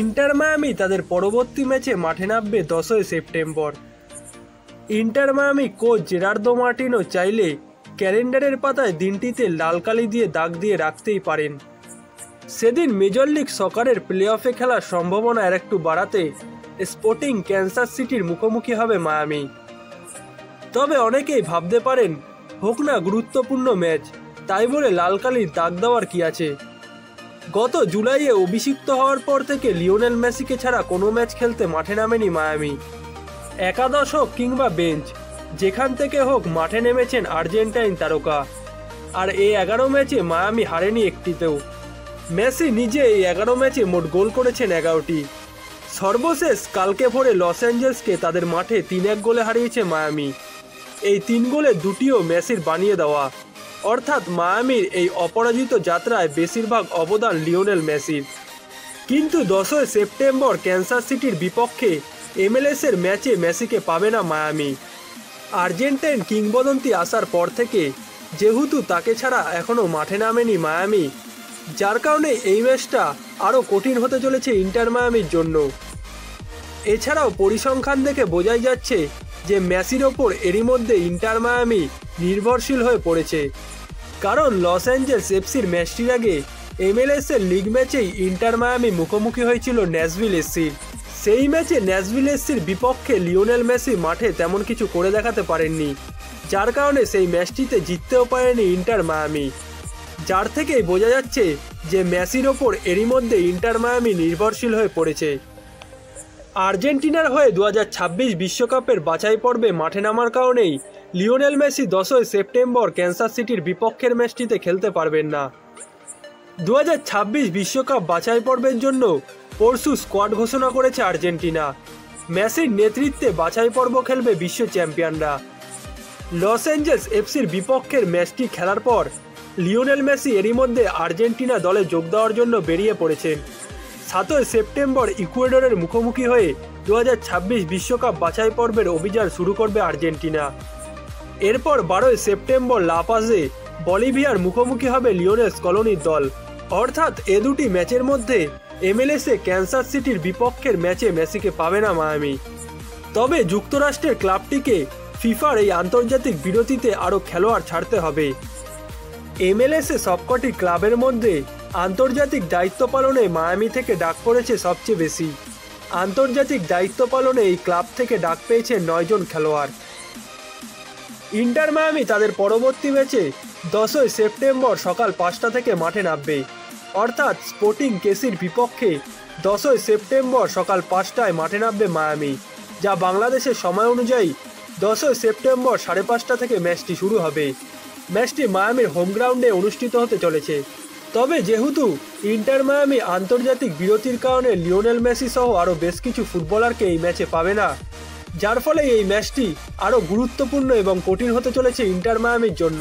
Inter Miami তাদের পরবর্তী ম্যাচে মাঠে নামবে দশই September. Inter Miami coach Gerardo Martino চাইলে ক্যালেন্ডারের পাতায় দিনটিতে লাল কালি দিয়ে দাগ দিয়ে রাখতেই পারেন। সেদিন মেজর লিগ সকারের প্লে অফে খেলার সম্ভাবনা আর একটু বাড়াতে স্পোর্টিং ক্যান্সার সিটির মুখোমুখি হবে মায়ামি। তবে অনেকেই ভাবতে পারেন, হোক না গুরুত্বপূর্ণ ম্যাচ, তাই বলে লাল কালির দাগ দেওয়ার কি আছে? গত জুলাইয়ে অভিষিক্ত হওয়ার পর থেকে লিওনেল মেসিকে ছাড়া কোনো ম্যাচ খেলতে মাঠে নামেনি মায়ামি। একাদশ হোক কিংবা বেঞ্চ, যেখান থেকে হোক মাঠে নেমেছেন আর্জেন্টাইন তারকা। আর এই এগারো ম্যাচে মায়ামি হারেনি একটিতেও। মেসি নিজে এই এগারো ম্যাচে মোট গোল করেছেন এগারোটি। সর্বশেষ কালকে ভোরে লস অ্যাঞ্জেলসকে তাদের মাঠে তিন এক গোলে হারিয়েছে মায়ামি। এই তিন গোলে দুটিও মেসির বানিয়ে দেওয়া। অর্থাৎ মায়ামির এই অপরাজিত যাত্রায় বেশিরভাগ অবদান লিওনেল মেসির কিন্তু দশই সেপ্টেম্বর ক্যান্সার সিটির বিপক্ষে এমএলএসের ম্যাচে মেসিকে পাবে না মায়ামি। আর্জেন্টাইন কিংবদন্তি আসার পর থেকে যেহেতু তাকে ছাড়া এখনও মাঠে নামেনি মায়ামি, যার কারণে এই ম্যাচটা আরও কঠিন হতে চলেছে ইন্টার মায়ামির জন্য। এছাড়াও পরিসংখ্যান দেখে বোঝাই যাচ্ছে যে মেসির ওপর এরই মধ্যে ইন্টার মায়ামি নির্ভরশীল হয়ে পড়েছে। কারণ লস অ্যাঞ্জেলস এফসির ম্যাচটির আগে এমএলএস এর লিগ ম্যাচেই ইন্টার মায়ামি মুখোমুখি হয়েছিল ন্যাসভিল এসসির সেই ম্যাচে ন্যাসভিল এসসির বিপক্ষে লিওনেল মেসি মাঠে তেমন কিছু করে দেখাতে পারেননি, যার কারণে সেই ম্যাচটিতে জিততেও পারেনি ইন্টার মায়ামি। যার থেকেই বোঝা যাচ্ছে যে মেসির ওপর এরই মধ্যে ইন্টার মায়ামি নির্ভরশীল হয়ে পড়েছে। আর্জেন্টিনার হয়ে দু বিশ্বকাপের বাছাই পর্বে মাঠে নামার কারণেই লিওনেল মেসি দশই সেপ্টেম্বর ক্যান্সার সিটির বিপক্ষের ম্যাচটিতে খেলতে পারবেন না। দু বিশ্বকাপ বাছাই পর্বের জন্য পরশু স্কোয়াড ঘোষণা করেছে আর্জেন্টিনা। মেসির নেতৃত্বে বাছাই পর্ব খেলবে বিশ্ব চ্যাম্পিয়নরা। লস অ্যাঞ্জেলস এফসির বিপক্ষের ম্যাচটি খেলার পর লিওনেল মেসি এরই মধ্যে আর্জেন্টিনা দলে যোগ দেওয়ার জন্য বেরিয়ে পড়েছেন। সাতই সেপ্টেম্বর ইকুয়েডরের মুখোমুখি হয়ে দু বিশ্বকাপ বাছাই পর্বের অভিযান শুরু করবে আর্জেন্টিনা। এরপর বারোই সেপ্টেম্বর লাপাজে বলিভিয়ার মুখোমুখি হবে লিওনেস কলোনির দল। অর্থাৎ এ দুটি ম্যাচের মধ্যে এমএলএসে ক্যান্সার সিটির বিপক্ষের ম্যাচে মেসিকে পাবে না মায়ামি। তবে যুক্তরাষ্ট্রের ক্লাবটিকে ফিফার এই আন্তর্জাতিক বিরতিতে আরও খেলোয়াড় ছাড়তে হবে। এমএলএসে সবকটি ক্লাবের মধ্যে আন্তর্জাতিক দায়িত্ব পালনে মায়ামি থেকে ডাক পড়েছে সবচেয়ে বেশি। আন্তর্জাতিক দায়িত্ব পালনে এই ক্লাব থেকে ডাক পেয়েছে নয়জন খেলোয়াড়। ইন্টার মায়ামি তাদের পরবর্তী ম্যাচে দশই সেপ্টেম্বর সকাল পাঁচটা থেকে মাঠে নামবে। অর্থাৎ স্পোর্টিং কেসির বিপক্ষে দশই সেপ্টেম্বর সকাল পাঁচটায় মাঠে নামবে মায়ামি, যা বাংলাদেশের সময় অনুযায়ী দশই সেপ্টেম্বর সাড়ে পাঁচটা থেকে ম্যাচটি শুরু হবে। ম্যাচটি মায়ামির হোম গ্রাউন্ডে অনুষ্ঠিত হতে চলেছে। তবে যেহেতু ইন্টার মায়ামি আন্তর্জাতিক বিরতির কারণে লিওনেল মেসি সহ আরও বেশ কিছু ফুটবলারকে এই ম্যাচে পাবে না। যার ফলে এই ম্যাচটি আরও গুরুত্বপূর্ণ এবং কঠিন হতে চলেছে ইন্টার মায়ামির জন্য।